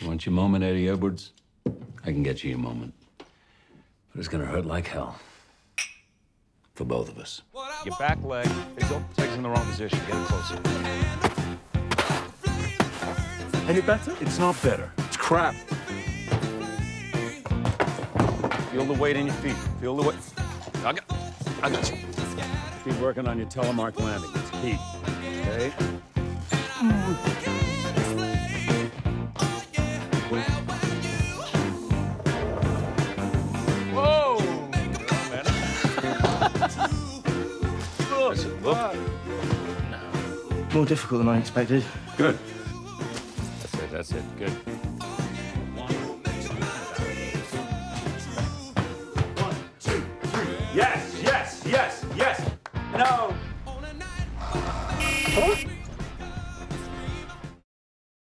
You want your moment, Eddie Edwards? I can get you your moment. But it's gonna hurt like hell. For both of us. Your back leg, is leg's in the wrong position. Get it closer. Any better? It's not better. It's crap. Feel the weight in your feet. Feel the weight. I got, I got you. Keep working on your telemark landing. It's key. Love? No. More difficult than I expected. Good. That's it, that's it. Good. Yes, yes, yes, yes. No. Huh?